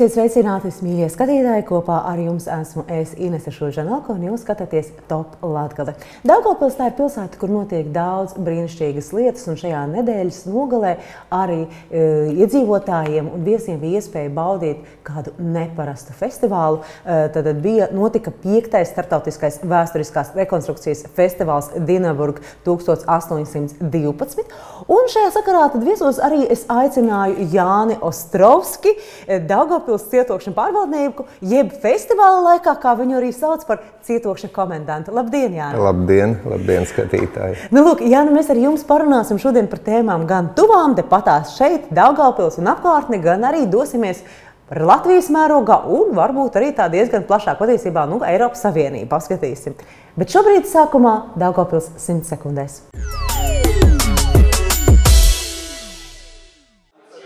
Esiet sveicināti, mīļie skatītāji! Kopā ar jums esmu es Inese Šuļžanoko un jūs skatāties Top Latgale. Daugavpils tā ir pilsēta, kur notiek daudz brīnišķīgas lietas, un šajā nedēļas nogalē arī e, iedzīvotājiem un viesiem bija iespēja baudīt kādu neparastu festivālu. E, tad bija notika piektais startautiskais vēsturiskās rekonstrukcijas festivāls Dinaburg 1812, un šajā sakarā tad viesos arī es aicināju Jāni Ostrovski, Daugavpils Daugavpils cietokšņa pārvaldnieku, jeb festivāla laikā, kā viņu arī sauc par cietokšņa komendantu. Labdien, Jāni! Labdien, labdien skatītāji! Nu, lūk, jā, nu mēs ar jums parunāsim šodien par tēmām gan tuvām, tepatās šeit, Daugavpils un apkārtni, gan arī dosimies Latvijas mērogā un varbūt arī tā diezgan plašāk patiesībā, nu, Eiropas Savienību paskatīsim. Bet šobrīd sākumā Daugavpils 100 sekundēs.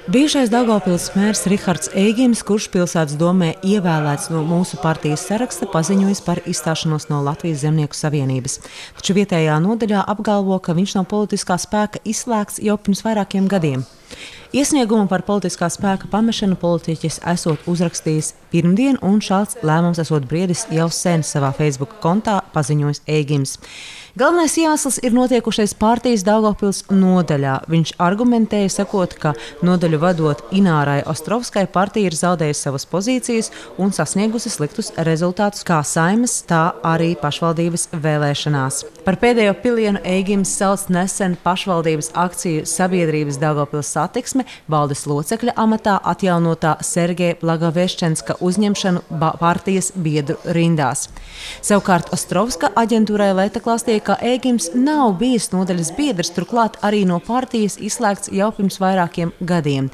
Bijušais Daugopils mērs Rihards Eigims, kurš pilsētas domē ievēlēts no mūsu partijas saraksta, paziņojis par izstāšanos no Latvijas Zemnieku savienības. Taču vietējā nodaļā apgalvo, ka viņš no politiskā spēka izslēgts jau pirms vairākiem gadiem. Iesniegumu par politiskā spēka pamešanu politiķis esot uzrakstījis pirmdien, un šāds lēmums esot briedis jau sen savā Facebook kontā paziņojis Eigims. Galvenais iemesls ir notiekušais partijas Daugopils nodaļā. Viņš argumentēja, sakot, ka nodaļu vadot Inārai Ostrovskai partija ir zaudējusi savas pozīcijas un sasniegusi sliktus rezultātus kā saimas, tā arī pašvaldības vēlēšanās. Par pēdējo pilienu Eigims sauc nesen pašvaldības akciju sabiedrības Daugopils satiksme valdes locekļa amatā atjaunotā Sergeja Blagavieščenska uzņemšanu partijas biedru rindās. Savukārt Ostrovska aģentūrai Lēta klāstīja, ka Ēgims nav bijis nodaļas biedrs, turklāt arī no partijas izslēgts jau pirms vairākiem gadiem.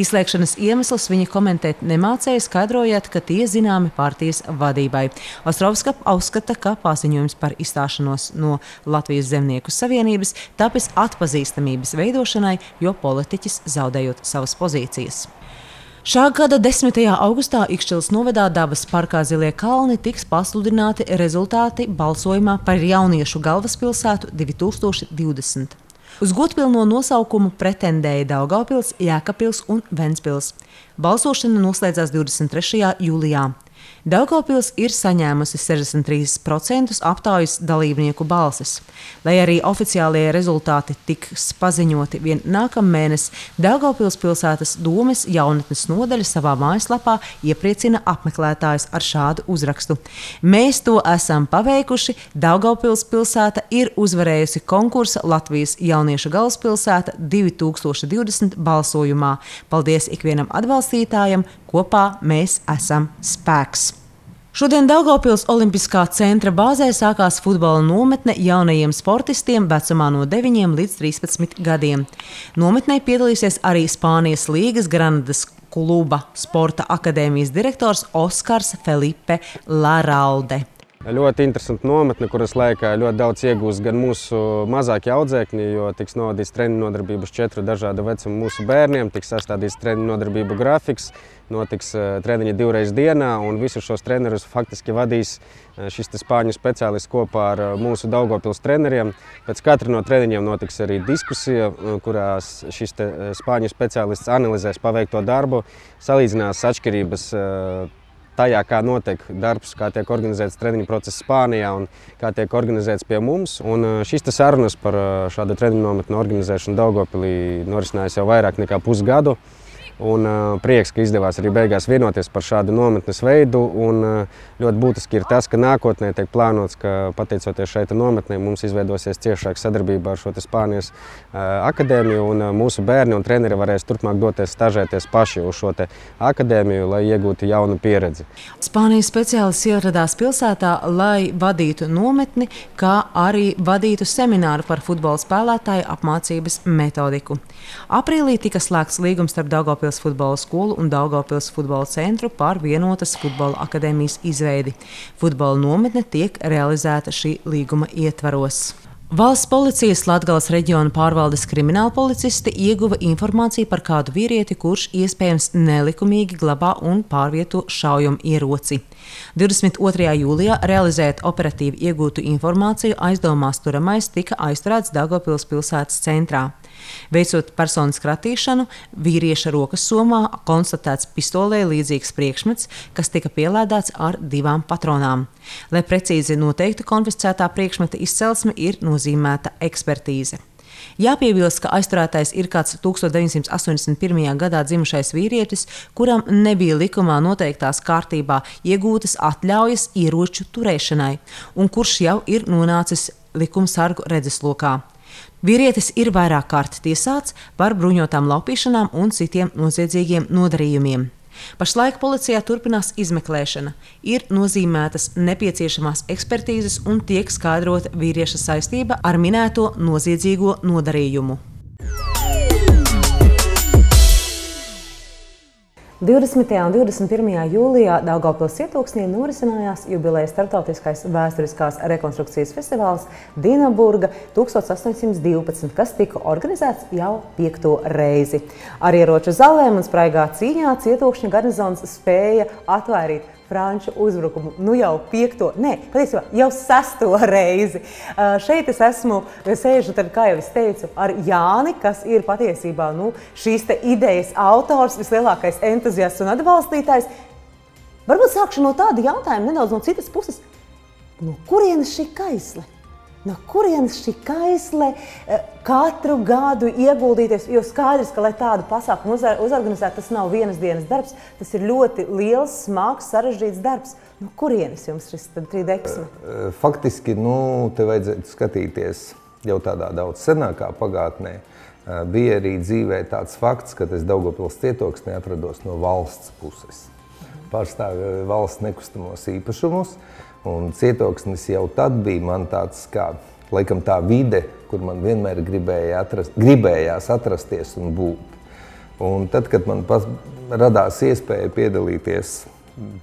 Izslēgšanas iemesls viņa komentēt nemācēja, skaidrojot, ka tie zināmi partijas vadībai. Ostrovska uzskata, ka paziņojums par izstāšanos no Latvijas Zemnieku savienības tāpēc atpazīstamības veidošanai, jo politiķis zaudējot savas pozīcijas. Šā gada 10. augustā Ikšķils novedā dabas parkā Zilie kalni tiks pasludināti rezultāti balsojumā par jauniešu galvaspilsētu 2020. Uz godpilno nosaukumu pretendēja Daugavpils, Jēkabpils un Ventspils. Balsošana noslēdzās 23. jūlijā. Daugavpils ir saņēmusi 63% aptaujas dalībnieku balsis. Lai arī oficiālie rezultāti tiks paziņoti vien nākamēnes, Daugavpils pilsētas domes jaunatnes nodaļa savā mājaslapā iepriecina apmeklētājus ar šādu uzrakstu. Mēs to esam paveikuši. Daugavpils pilsēta ir uzvarējusi konkursa Latvijas jauniešu galvaspilsēta 2020 balsojumā. Paldies ikvienam atbalstītājam! Kopā mēs esam spēks! Šodien Daugopils Olimpiskā centra bāzē sākās futbola nometne jaunajiem sportistiem vecumā no 9 līdz 13 gadiem. Nometnē piedalīsies arī Spānijas līgas Granadas kluba sporta akadēmijas direktors Oskars Felipe Laralde. Ļoti interesanti nometne, kuras laikā ļoti daudz iegūs gan mūsu mazākie audzēkņi, jo tiks novadīts treniņu nodarbības četru dažādu vecumu mūsu bērniem, tiks sastādīts treniņu nodarbību grafiks, notiks eh, treniņi divreiz dienā, un visus šos trenerus faktiski vadīs eh, šis spāņu speciālists kopā ar eh, mūsu Daugavpils treneriem. Pēc katra no treniņiem notiks arī diskusija, kurās šis spāņu speciālists analizēs paveikto darbu, salīdzinās atšķirības tajā, kā notiek darbs, kā tiek organizēts treniņu process Spānijā un kā tiek organizēts pie mums. Un šis sarunas par šādu treniņu nometnu organizēšanu Daugopilī norisinājās jau vairāk nekā pusgadu. Un, uh, prieks, ka izdevās arī beigās vienoties par šādu nometnes veidu. Un, uh, ļoti būtiski ir tas, ka nākotnē tiek plānots, ka pateicoties šai nometnē mums izveidosies ciešāka sadarbība ar šo Spānijas uh, akadēmiju. Un, uh, mūsu bērni un treneri varēs turpmāk doties stažēties paši uz šo akadēmiju, lai iegūtu jaunu pieredzi. Spānijas speciālists ieradās pilsētā, lai vadītu nometni, kā arī vadītu semināru par futbola spēlētāju apmācības metodiku. Aprīlī tika slēgts līgums starp Daugopils Daugopils futbola skolu un Daugopils futbola centru par vienotas futbola akadēmijas izveidi. Futbola nometne tiek realizēta šī līguma ietvaros. Valsts policijas Latgales reģiona pārvaldes krimināla policisti ieguva informāciju par kādu vīrieti, kurš iespējams nelikumīgi glabā un pārvieto šaujumu ieroci. 22. jūlijā realizējot operatīvi iegūtu informāciju, aizdomās turamais tika aizturēts Dagopils pilsētas centrā. Veicot personu skratīšanu, vīrieša rokas somā konstatēts pistolē līdzīgs priekšmets, kas tika pielādēts ar divām patronām. Lai precīzi noteiktu konfiscētā priekšmeta izcelsme, ir nozīmēta ekspertīze. Jāpiebilst, ka aizturētais ir kāds 1981. gadā dzimušais vīrietis, kuram nebija likumā noteiktās kārtībā iegūtas atļaujas ieroču turēšanai, un kurš jau ir nonācis likumsargu redzeslokā. Vīrietis ir vairāk kārt tiesāts par bruņotām laupīšanām un citiem noziedzīgiem nodarījumiem. Pašlaik policijā turpinās izmeklēšana, ir nozīmētas nepieciešamās ekspertīzes un tiek skaidrota vīrieša saistība ar minēto noziedzīgo nodarījumu. 20. un 21. jūlijā Daugavpils cietoksnī norisinājās jubilejas starptautiskais vēsturiskās rekonstrukcijas festivāls Dinaburga 1812, kas tika organizēts jau piekto reizi. Ar ieroču zālēm un spraigā cīņā cietokšņa garnizons spēja atvairīt franču uzbrukumu. Nu jau piekto, nē, patiesībā jau sesto reizi. Uh, šeit es esmu, sēžu, tad, kā jau es teicu, ar Jāni, kas ir patiesībā nu, šīs idejas autors, vislielākais entuziasts un atbalstītājs. Varbūt sākšu no tāda jautājuma nedaudz no citas puses. No kurienes šī kaisle? No kurienes šī kaisle eh, katru gadu ieguldīties? Jo skaidrs, ka, lai tādu pasākumu uzorganizētu, tas nav vienas dienas darbs. Tas ir ļoti liels, smags, sarežģīts darbs. No kurienes jums šis trīdeksme? Eh, faktiski, nu, te vajadzētu skatīties jau tādā daudz senākā pagātnē. Eh, bija arī dzīvē tāds fakts, ka es Daugopils cietoksnē atrados no valsts puses. Pārstāvēju valsts nekustamos īpašumus. Un cietoksnis jau tad bija man tāds kā, laikam tā vide, kur man vienmēr gribēja atrast, gribējās atrasties un būt. Un tad, kad man pas, radās iespēja piedalīties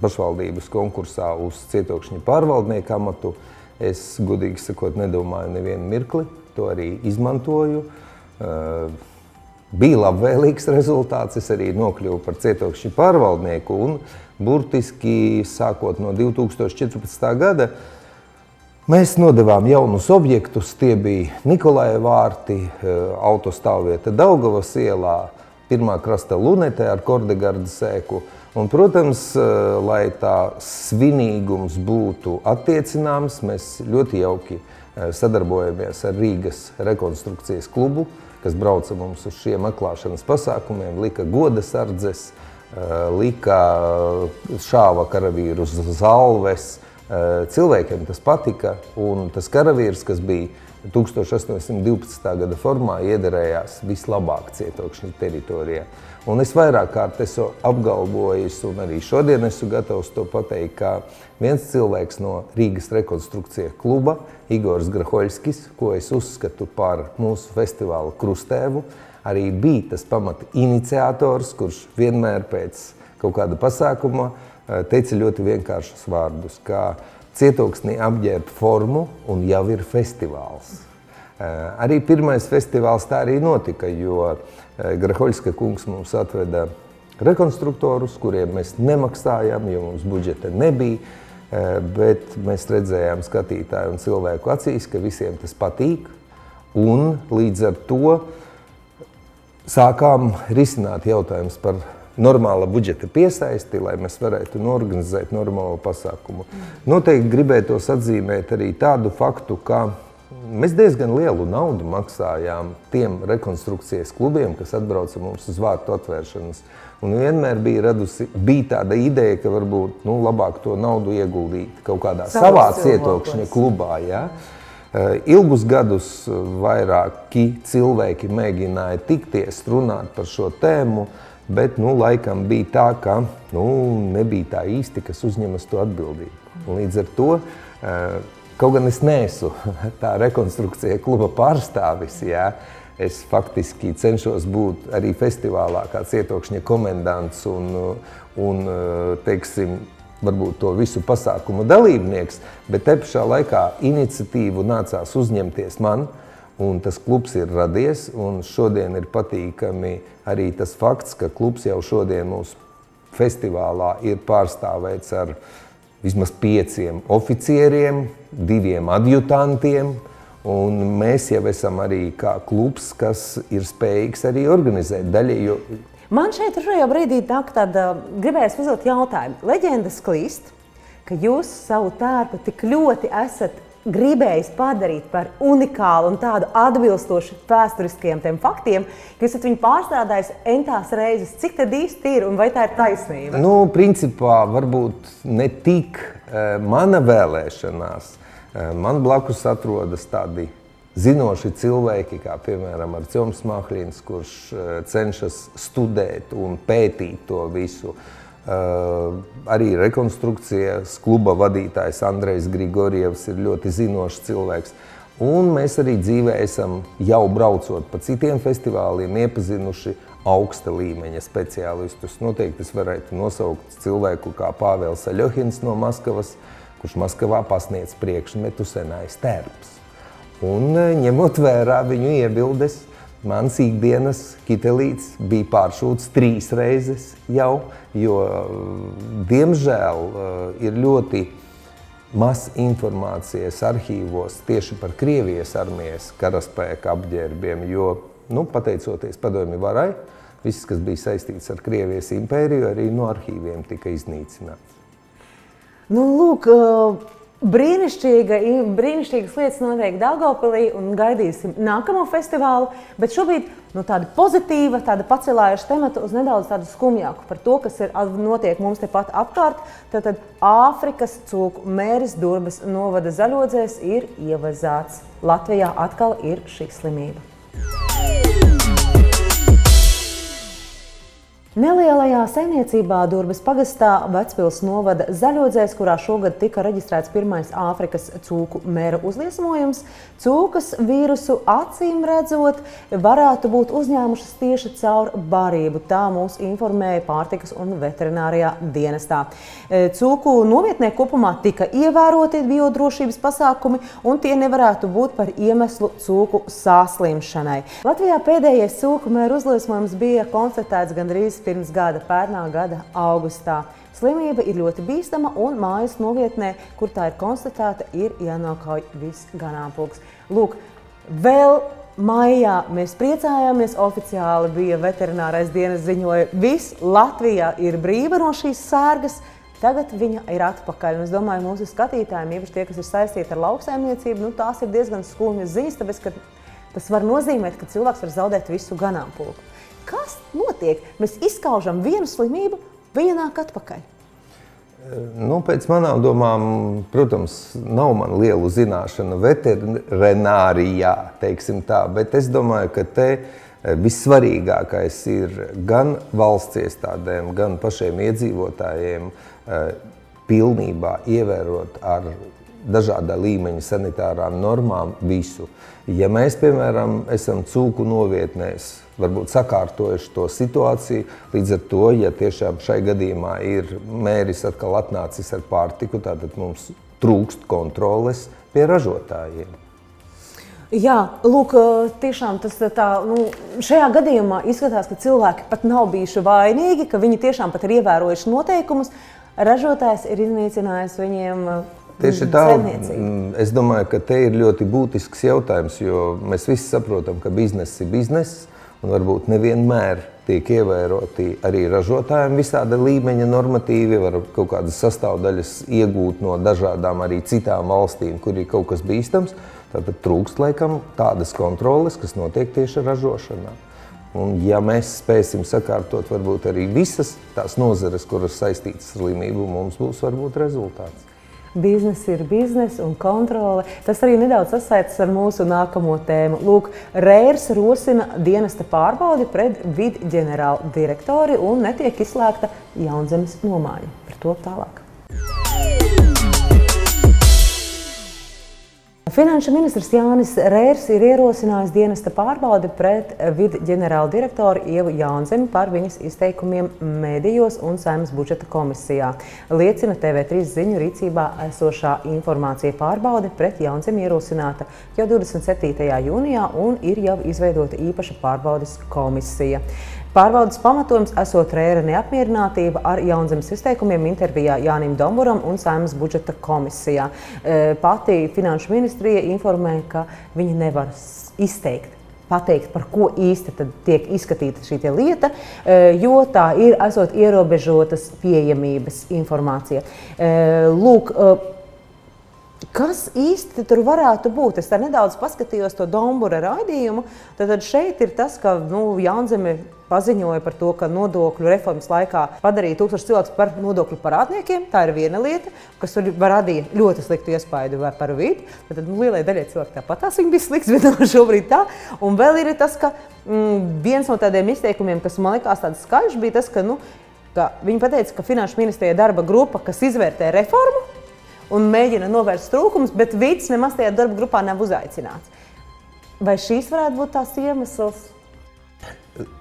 pašvaldības konkursā uz cietokšņa pārvaldnieku amatu, es, godīgi sakot, nedomāju nevienu mirkli, to arī izmantoju. Uh, bija labvēlīgs rezultāts. Es arī nokļuvu par cietokšņu pārvaldnieku un burtiski sākot no 2014. gada. Mēs nodevām jaunus objektus. Tie bija Nikolai vārti, eh, autostāvvieta Daugavas ielā, pirmā krasta lunete ar kordegarda sēku. Un, protams, eh, lai tā svinīgums būtu attiecināms, mēs ļoti jauki eh, sadarbojamies ar Rīgas rekonstrukcijas klubu, kas brauca mums uz šiem atklāšanas pasākumiem, lika goda sardzes, eh, lika eh, šāva karavīrus zalves. Eh, cilvēkiem tas patika, un tas karavīrs, kas bija 1812. gada formā, iederējās vislabāk cietokšņa teritorijā. Un es vairāk kārt esmu apgalvojis, un arī šodien esmu gatavs to pateikt, ka viens cilvēks no Rīgas rekonstrukcija kluba, Igors Grahoļskis, ko es uzskatu par mūsu festivāla krustēvu, arī bija tas pamata iniciators, kurš vienmēr pēc kaut kāda pasākuma eh, teica ļoti vienkāršus vārdus, kā cietoksnī apģērbt formu un jau ir festivāls. Eh, arī pirmais festivāls tā arī notika, jo Eh, Grahoļska kungs mums atveda rekonstruktorus, kuriem mēs nemaksājām, jo mums budžeta nebija. Bet mēs redzējām skatītāju un cilvēku acīs, ka visiem tas patīk. Un līdz ar to sākām risināt jautājumus par normāla budžeta piesaisti, lai mēs varētu norganizēt normālu pasākumu. Noteikti gribētos atzīmēt arī tādu faktu, ka Mēs diezgan lielu naudu maksājām tiem rekonstrukcijas klubiem, kas atbrauca mums uz vārtu atvēršanas. Un vienmēr bija radusi bija tāda ideja, ka varbūt nu, labāk to naudu ieguldīt kaut kādā Savas savā cietokšņa klubā. Ja? Eh, ilgus gadus vairāki cilvēki mēģināja tikties, runāt par šo tēmu, bet nu, laikam bija tā, ka nu, nebija tā īsti, kas uzņemas to atbildību. Līdz ar to uh, Kaut gan es neesmu tā rekonstrukcija kluba pārstāvis, jā, es faktiski cenšos būt arī festivālā kā cietokšņa komendants un, un teiksim, varbūt to visu pasākumu dalībnieks, bet te pašā laikā iniciatīvu nācās uzņemties man, un tas klubs ir radies, un šodien ir patīkami arī tas fakts, ka klubs jau šodien mūsu festivālā ir pārstāvēts ar vismaz pieciem oficieriem, diviem adjutantiem, un mēs jau esam arī kā klubs, kas ir spējīgs arī organizēt daļēju. Man šeit šajā brīdī nāk tāda, gribējās uzdot jautājumu. Leģendas klīst, ka jūs savu tērpu tik ļoti esat gribējis padarīt par unikālu un tādu atbilstošu vēsturiskajiem tiem faktiem, ka esat viņu pārstrādājis entās reizes. Cik tad īsti ir un vai tā ir taisnība? Nu, principā varbūt ne tik uh, mana vēlēšanās. Uh, man blakus atrodas tādi zinoši cilvēki, kā piemēram Arčuns Mahļins, kurš uh, cenšas studēt un pētīt to visu. Uh, arī rekonstrukcijas kluba vadītājs Andrejs Grigorievs ir ļoti zinošs cilvēks. Un mēs arī dzīvē esam jau braucot pa citiem festivāliem, iepazinuši augsta līmeņa speciālistus. Noteikti es varētu nosaukt cilvēku kā Pāvils Aļohins no Maskavas, kurš Maskavā pasniedz priekšmetu senais terps. Un ņemot vērā viņu iebildes, Mans ikdienas kitelīts bija pāršūts trīs reizes jau, jo, diemžēl, eh, ir ļoti maz informācijas arhīvos tieši par Krievijas armijas karaspēka apģērbiem, jo, nu, pateicoties padomju varai, viss, kas bija saistīts ar Krievijas impēriju, arī no arhīviem tika iznīcināts. Nu, lūk, uh Brīnišķīga, brīnišķīgas lietas notiek Dārgopilī un gaidīsim nākamo festivālu. Bet šobrīd no tāda pozitīva, tāda pacelājuša temata uz nedaudz tādu skumjāku par to, kas ir, notiek mums tepat apkārt. Tātad Āfrikas cūku mēris Durbas novada zaļodzēs ir ievazāts. Latvijā atkal ir šī slimība. Nelielajā saimniecībā Durbas pagastā Vecpils novada Zaļodzēs, kurā šogad tika reģistrēts pirmais Āfrikas cūku mēra uzliesmojums, cūkas vīrusu acīm redzot varētu būt uzņēmušas tieši caur barību. Tā mūs informēja pārtikas un veterinārijā dienestā. E, cūku novietnē kopumā tika ievēroti biodrošības pasākumi un tie nevarētu būt par iemeslu cūku sāslimšanai. Latvijā pēdējais cūku mēra uzliesmojums bija konstatēts gandrīz pirms gada, pērnā gada augustā. Slimība ir ļoti bīstama un mājas novietnē, kur tā ir konstatēta, ir jānokauj viss ganāmpulks. Lūk, vēl maijā mēs priecājāmies, oficiāli bija veterinārais dienas ziņoja, viss Latvijā ir brīva no šīs sērgas, Tagad viņa ir atpakaļ. Un es domāju, mūsu skatītājiem, īpaši tie, kas ir saistīti ar lauksaimniecību, nu, tās ir diezgan skumjas ziņas, tāpēc, ka tas var nozīmēt, ka cilvēks var zaudēt visu ganāmpulku. Kas notiek? Mēs izskaužam vienu slimību, viņa nāk atpakaļ. Nu, pēc manām domām, protams, nav man liela zināšana veterinārijā, tā, bet es domāju, ka te eh, vissvarīgākais ir gan valsts iestādēm, gan pašiem iedzīvotājiem eh, pilnībā ievērot ar dažādā līmeņa sanitārām normām visu. Ja mēs, piemēram, esam cūku novietnēs, varbūt sakārtojuši to situāciju, līdz ar to, ja tiešām šai gadījumā ir mēris atkal atnācis ar pārtiku, tad mums trūkst kontroles pie ražotājiem. Jā, lūk, tiešām tas tā, nu, šajā gadījumā izskatās, ka cilvēki pat nav bijuši vainīgi, ka viņi tiešām pat ir ievērojuši noteikumus. Ražotājs ir iznīcinājis viņiem Tieši tā, es domāju, ka te ir ļoti būtisks jautājums, jo mēs visi saprotam, ka bizness ir bizness, un varbūt nevienmēr tiek ievēroti arī ražotājiem visāda līmeņa normatīvi, var kaut kādas sastāvdaļas iegūt no dažādām arī citām valstīm, kur ir kaut kas bīstams, tātad trūkst laikam tādas kontroles, kas notiek tieši ražošanā. Un, ja mēs spēsim sakārtot varbūt arī visas tās nozares, kuras saistītas ar slimību, mums būs varbūt rezultāts. Biznesa ir biznesa un kontrole. Tas arī nedaudz sasaistas ar mūsu nākamo tēmu. Lūk, Rērs rosina dienesta pārbaudi pret vidi ģenerāla direktori un netiek izslēgta jaunzemes nomaiņa. Par to tālāk. Finanšu ministrs Jānis Rērs ir ierosinājis dienesta pārbaudi pret vidu ģenerāla direktoru Ievu Jaunzemi par viņas izteikumiem medijos un saimnes budžeta komisijā. Liecina TV3 ziņu rīcībā esošā informācija pārbaude pret Jaunzemi ierosināta jau 27. jūnijā un ir jau izveidota īpaša pārbaudes komisija. Pārbaudas pamatojums esot rēra neapmierinātība ar jaunzemes izteikumiem intervijā Jānim Domburam un Saimas budžeta komisijā. E, pati Finanšu ministrija informē, ka viņi nevar izteikt pateikt, par ko īsti tiek izskatīta šī lieta, e, jo tā ir esot ierobežotas pieejamības informācija. E, lūk, Kas īsti tur varētu būt? Es nedaudz paskatījos to Dombura raidījumu. Tad, tad šeit ir tas, ka nu, Jaunzeme paziņoja par to, ka nodokļu reformas laikā padarīja tūkstošus cilvēkus par nodokļu parādniekiem. Tā ir viena lieta, kas var radīt ļoti sliktu iespaidu par vidi. Tad nu, lielai daļai cilvēku tāpat tās bija slikts, bet no šobrīd tā. Un vēl ir tas, ka mm, viens no tādiem izteikumiem, kas man likās tāds skaļš, bija tas, ka, nu, ka viņi pateica, ka Finanšu ministrija darba grupa, kas izvērtē reformu, un mēģina novērst trūkumus, bet Vīts nemaz tajā darba grupā nav uzaicināts. Vai šīs varētu būt tās iemesls?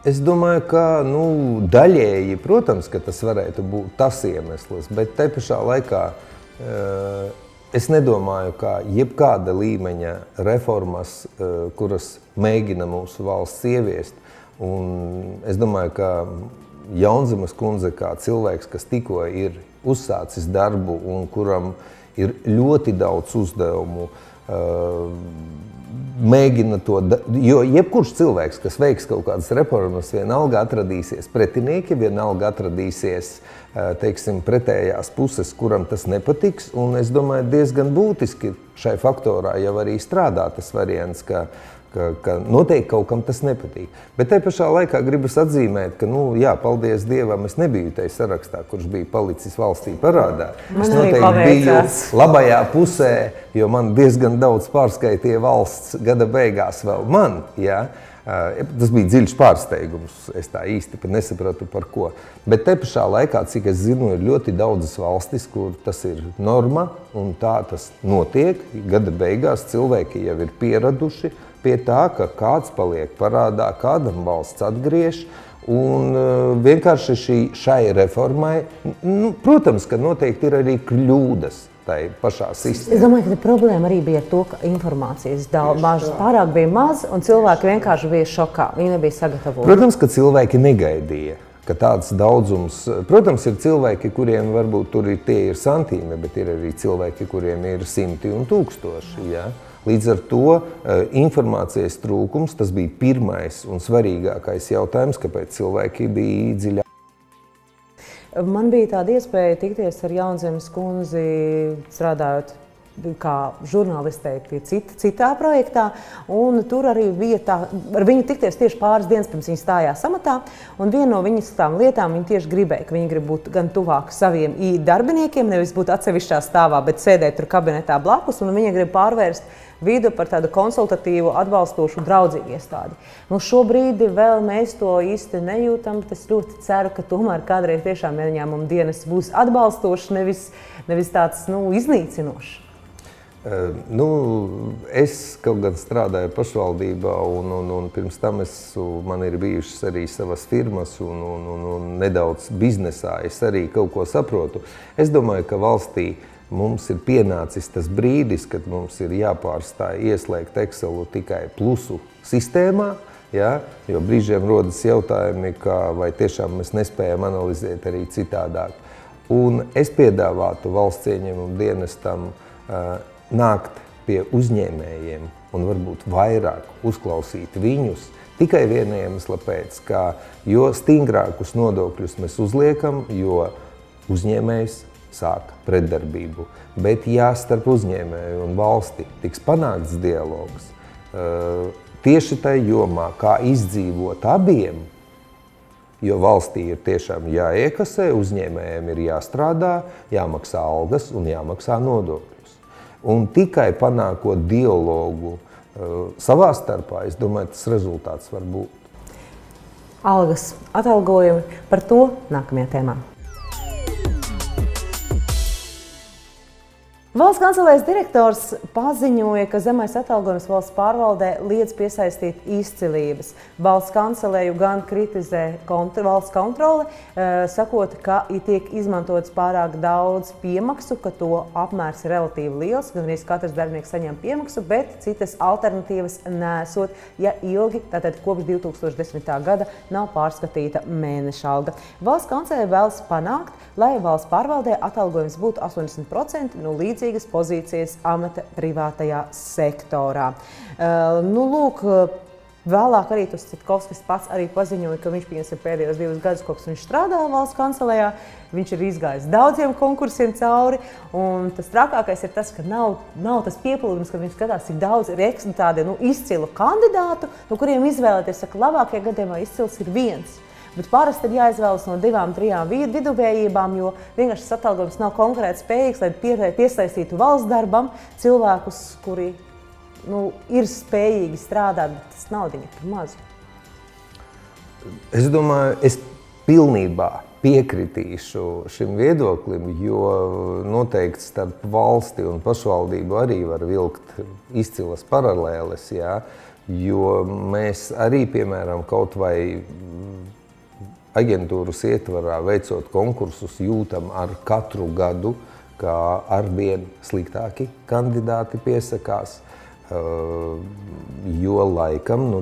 Es domāju, ka nu, daļēji, protams, ka tas varētu būt tas iemesls, bet te pašā laikā uh, es nedomāju, ka jebkāda līmeņa reformas, uh, kuras mēģina mūsu valsts ieviest, un es domāju, ka Jaunzemes kundze kā cilvēks, kas tikko ir uzsācis darbu un kuram uh, ir ļoti daudz uzdevumu. Uh, mēģina to, jo jebkurš cilvēks, kas veiks kaut kādas reformas, vienalga atradīsies pretinieki, vienalga atradīsies uh, teiksim, pretējās puses, kuram tas nepatiks. Un es domāju, diezgan būtiski šai faktorā jau arī strādā tas variants, ka ka, ka noteikti kaut kam tas nepatīk. Bet te pašā laikā gribas atzīmēt, ka, nu, jā, paldies Dievam, es nebiju tajā sarakstā, kurš bija palicis valstī parādā. Man es noteikti biju labajā pusē, jo man diezgan daudz pārskaitīja valsts gada beigās vēl man. Jā. Tas bija dziļš pārsteigums. Es tā īsti nesapratu, par ko. Bet te pašā laikā, cik es zinu, ir ļoti daudzas valstis, kur tas ir norma un tā tas notiek. Gada beigās cilvēki jau ir pieraduši pie tā, ka kāds paliek parādā, kādam valsts atgriež. Un uh, vienkārši šī, šai reformai, nu, protams, ka noteikti ir arī kļūdas tai pašā sistēmā. Es domāju, ka problēma arī bija ar to, ka informācijas daudz, pārāk bija maz, un cilvēki vienkārši bija šokā. Viņi nebija sagatavoti. Protams, ka cilvēki negaidīja. Ka tāds daudzums, protams, ir cilvēki, kuriem varbūt tur ir tie ir santīmi, bet ir arī cilvēki, kuriem ir simti un tūkstoši. Ja? Līdz ar to eh, informācijas trūkums tas bija pirmais un svarīgākais jautājums, kāpēc cilvēki bija dziļāk. Man bija tāda iespēja tikties ar Jaunzemes kundzi, strādājot kā žurnālistei pie cita, citā projektā. Tur arī bija tā, ar viņu tikties tieši pāris dienas pirms viņa stājās amatā. Viena no viņas tām lietām viņa tieši gribēja, ka viņa grib būt gan tuvāk saviem darbiniekiem, nevis būt atsevišķā stāvā, bet sēdēt tur kabinetā blakus. Viņa grib pārvērst vidu par tādu konsultatīvu, atbalstošu, draudzīgu iestādi. Nu, šobrīd vēl mēs to īsti nejūtam. Es ļoti ceru, ka tomēr kādreiz tiešām ieņēmuma dienas būs atbalstošs, nevis, nevis tāds nu, iznīcinošs. Uh, nu, es kaut gan strādāju pašvaldībā, un, un, un pirms tam es, man ir bijušas arī savas firmas, un, un, un, un nedaudz biznesā es arī kaut ko saprotu. Es domāju, ka valstī mums ir pienācis tas brīdis, kad mums ir jāpārstāj ieslēgt Excelu tikai plusu sistēmā. Ja? Jo brīžiem rodas jautājumi, kā, vai tiešām mēs nespējam analizēt arī citādāk. Un es piedāvātu valsts ieņēmumu dienestam uh, nākt pie uzņēmējiem un varbūt vairāk uzklausīt viņus. Tikai viena iemesla pēc, ka jo stingrākus nodokļus mēs uzliekam, jo uzņēmējs sāk pretdarbību. Bet, ja starp uzņēmēju un valsti tiks panākts dialogs eh, tieši tajā jomā, kā izdzīvot abiem, jo valstī ir tiešām jāiekasē, uzņēmējiem ir jāstrādā, jāmaksā algas un jāmaksā nodokļus. Un tikai panākot dialogu uh, savā starpā, es domāju, tas rezultāts var būt. Algas, atalgojumi par to nākamajā tēmā. Valsts kancelēs direktors paziņoja, ka zemais atalgojums valsts pārvaldē liedz piesaistīt izcilības. Valsts kancelēju gan kritizē kontr valsts kontrole, eh, sakot, ka tiek izmantots pārāk daudz piemaksu, ka to apmērs ir relatīvi liels, gan arī katrs darbinieks saņem piemaksu, bet citas alternatīvas nesot, ja ilgi, tātad kopš 2010. gada, nav pārskatīta mēneša alga. Valsts kancelē vēlas panākt, lai valsts pārvaldē atalgojums būtu 80% no līdz līdzīgas pozīcijas amata privātajā sektorā. Uh, nu, lūk, Vēlāk arī tas Citkovskis pats arī paziņoja, ka viņš pieņemsim pēdējos divus gadus, kopš viņš strādā valsts kancelējā. Viņš ir izgājis daudziem konkursiem cauri. Tas trakākais ir tas, ka nav, nav tas pieplūdums, ka viņš skatās, cik daudz ir tādu nu, izcilu kandidātu, no kuriem izvēlēties. Saka, labākajā gadījumā izcils ir viens. Bet parasti ir jāizvēlas no divām, trijām viduvējībām, jo vienkārši tas atalgojums nav konkrēti spējīgs, lai piesaistītu valsts darbam cilvēkus, kuri nu, ir spējīgi strādāt, bet tas nav viņa par mazu. Es domāju, es pilnībā piekritīšu šim viedoklim, jo noteikti starp valsti un pašvaldību arī var vilkt izcilas paralēles. Jā, jo mēs arī, piemēram, kaut vai aģentūras ietvarā veicot konkursus, jūtam ar katru gadu, ka arvien sliktāki kandidāti piesakās. Uh, jo laikam nu,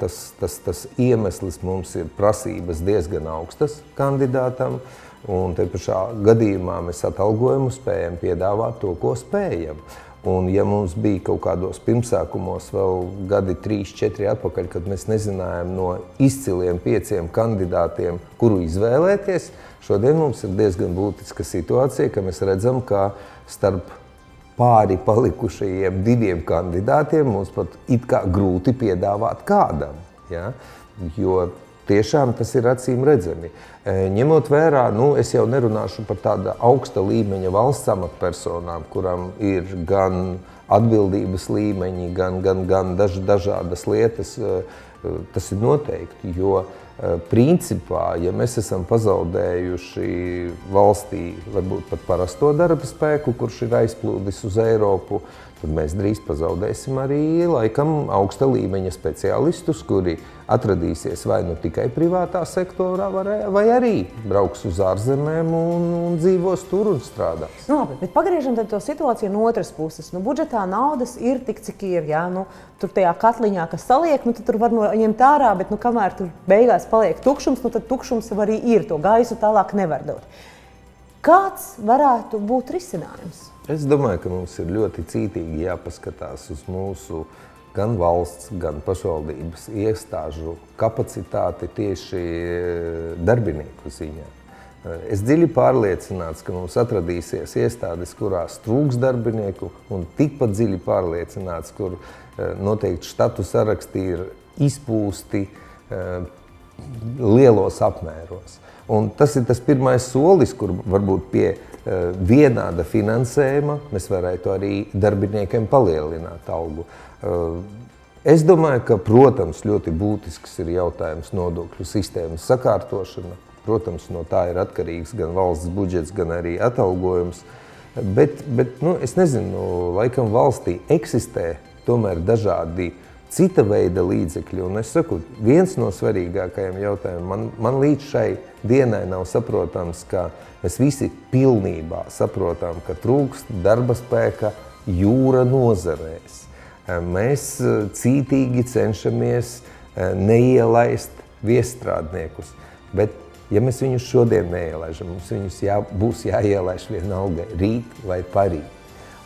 tas, tas, tas iemesls mums ir prasības diezgan augstas kandidātam, un te pašā gadījumā mēs atalgojumu spējam piedāvāt to, ko spējam. Un, ja mums bija kaut kādos pirmsākumos, vēl gadi, trīs, četri atpakaļ, kad mēs nezinājām no izciliem pieciem kandidātiem, kuru izvēlēties, šodien mums ir diezgan būtiska situācija, ka mēs redzam, ka starp pāri palikušajiem diviem kandidātiem mums pat it kā grūti piedāvāt kādam. Ja? Jo tiešām tas ir acīm redzami. E, ņemot vērā, nu, es jau nerunāšu par tādu augsta līmeņa valsts amatpersonām, kurām ir gan atbildības līmeņi, gan, gan, gan daž, dažādas lietas. E, e, tas ir noteikti, jo principā, ja mēs esam pazaudējuši valstī varbūt pat parasto darba spēku, kurš ir aizplūdis uz Eiropu, tad mēs drīz pazaudēsim arī laikam augsta līmeņa speciālistus, kuri atradīsies vai nu tikai privātā sektorā, vai arī brauks uz ārzemēm un, un dzīvos tur un strādās. Nu, labi, bet pagriežam to situāciju no otras puses. Nu, budžetā naudas ir tik, cik ir. Jā, nu, tur tajā katliņā, kas saliek, nu, tur var no ņemt ārā, bet nu, kamēr tur beigās paliek tukšums, nu, tad tukšums arī ir. To gaisu tālāk nevar dot. Kāds varētu būt risinājums? Es domāju, ka mums ir ļoti cītīgi jāpaskatās uz mūsu gan valsts, gan pašvaldības iestāžu kapacitāti tieši eh, darbinieku ziņā. Eh, es dziļi pārliecināts, ka mums atradīsies iestādes, kurās trūks darbinieku, un tikpat dziļi pārliecināts, kur eh, noteikti štatu saraksti ir izpūsti lielos apmēros. Un tas ir tas pirmais solis, kur varbūt pie Eh, vienāda finansējuma mēs varētu arī darbiniekiem palielināt algu. Eh, es domāju, ka, protams, ļoti būtisks ir jautājums nodokļu sistēmas sakārtošana. Protams, no tā ir atkarīgs gan valsts budžets, gan arī atalgojums. Bet, bet nu, es nezinu, laikam valstī eksistē tomēr dažādi cita veida līdzekļi. Un es saku, viens no svarīgākajiem jautājumiem man, man līdz šai dienai nav saprotams, ka mēs visi pilnībā saprotam, ka trūkst darba spēka jūra nozarēs. Mēs eh, cītīgi cenšamies eh, neielaist viestrādniekus, bet ja mēs viņus šodien neielaižam, mums viņus jā, būs jāielaiž vienalga rīt vai parīt.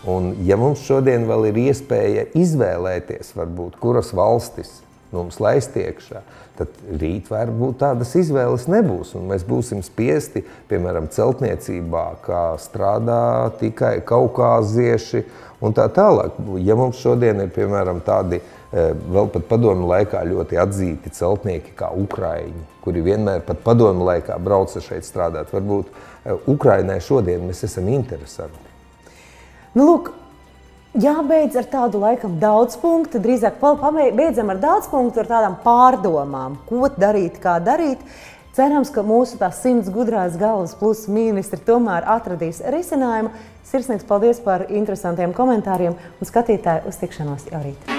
Un ja mums šodien vēl ir iespēja izvēlēties, varbūt, kuras valstis mums laist iekšā, tad rīt varbūt tādas izvēles nebūs. Mēs būsim spiesti, piemēram, celtniecībā, kā strādā tikai kaukāzieši un tā tālāk. Ja mums šodien ir piemēram tādi e, vēl pat padomu laikā ļoti atzīti celtnieki kā Ukraiņi, kuri vienmēr pat padomu laikā brauca šeit strādāt, varbūt e, Ukrainai šodien mēs esam interesanti. Nu, lūk, jābeidz ar tādu laikam daudz punktu, drīzāk beidzam ar daudz punktu, ar tādām pārdomām, ko darīt, kā darīt. Cerams, ka mūsu tā simts gudrās galvas plus ministri tomēr atradīs risinājumu. Sirsnīgs paldies par interesantiem komentāriem un skatītāju uz tikšanos jau rīt.